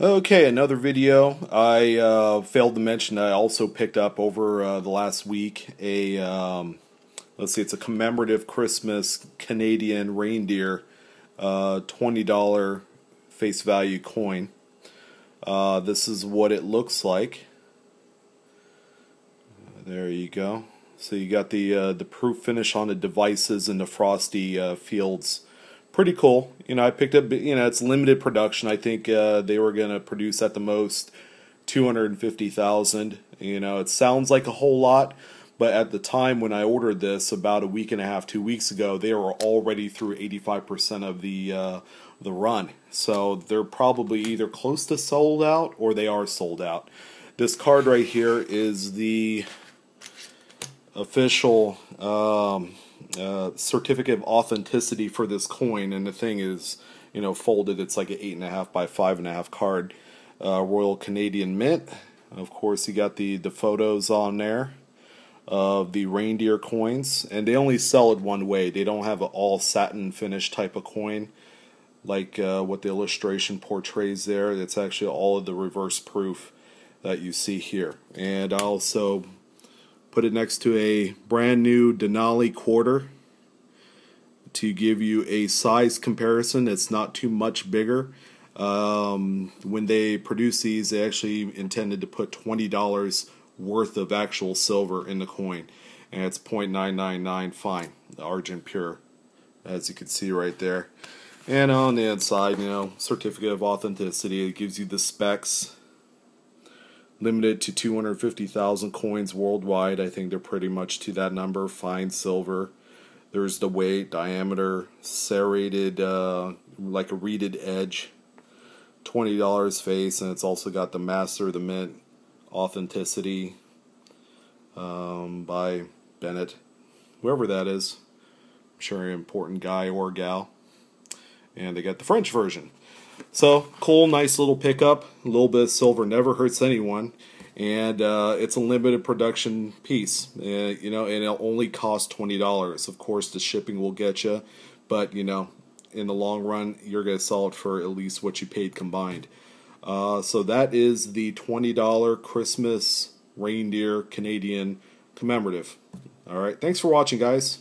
Okay, another video. I uh, failed to mention I also picked up over uh, the last week a, um, let's see, it's a commemorative Christmas Canadian reindeer uh, $20 face value coin. Uh, this is what it looks like. There you go. So you got the uh, the proof finish on the devices and the frosty uh, fields pretty cool. You know, I picked up. You know, it's limited production. I think uh, they were going to produce at the most two hundred and fifty thousand. You know, it sounds like a whole lot, but at the time when I ordered this, about a week and a half, two weeks ago, they were already through eighty five percent of the uh, the run. So they're probably either close to sold out or they are sold out. This card right here is the official. Um, uh, certificate of authenticity for this coin, and the thing is, you know, folded. It's like an eight and a half by five and a half card. Uh, Royal Canadian Mint. Of course, you got the the photos on there of the reindeer coins, and they only sell it one way. They don't have an all satin finish type of coin like uh, what the illustration portrays there. It's actually all of the reverse proof that you see here. And also put it next to a brand new Denali quarter to give you a size comparison. It's not too much bigger. Um, when they produce these, they actually intended to put $20 worth of actual silver in the coin. And it's 0.999 fine, argent pure, as you can see right there. And on the inside, you know, certificate of authenticity. It gives you the specs limited to 250,000 coins worldwide. I think they're pretty much to that number. Fine silver. There's the weight, diameter, serrated, uh, like a reeded edge. $20 face, and it's also got the Master of the Mint Authenticity um, by Bennett. Whoever that is. I'm sure an important guy or gal. And they got the French version. So cool, nice little pickup. A little bit of silver never hurts anyone, and uh, it's a limited production piece. Uh, you know, and it'll only cost twenty dollars. Of course, the shipping will get you, but you know, in the long run, you're gonna sell it for at least what you paid combined. Uh, so that is the twenty dollar Christmas reindeer Canadian commemorative. All right, thanks for watching, guys.